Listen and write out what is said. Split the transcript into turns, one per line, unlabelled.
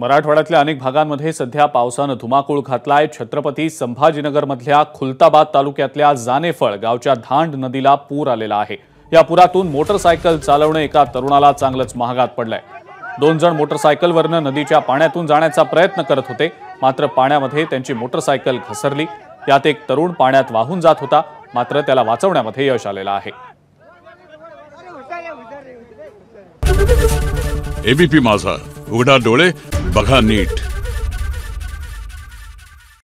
मराठवाड्यातल्या अनेक भागांमध्ये सध्या पावसानं धुमाकूळ घातलाय. छत्रपती संभाजीनगरमधल्या खुलताबाद तालुक्यातल्या जानेफळ गावच्या धांड नदीला पूर आलेला आहे. या पुरातून मोटरसायकल चालवणं एका तरुणाला चांगलंच महागात पडलंय. दोन जण मोटरसायकलवरनं नदीच्या पाण्यातून जाण्याचा प्रयत्न करत होते मात्र पाण्यामध्ये त्यांची मोटरसायकल घसरली. यात एक तरुण पाण्यात वाहून जात होता मात्र त्याला वाचवण्यामध्ये यश आलेलं आहे.
एबीपी माझा. उघडा डोळे बघा नीट।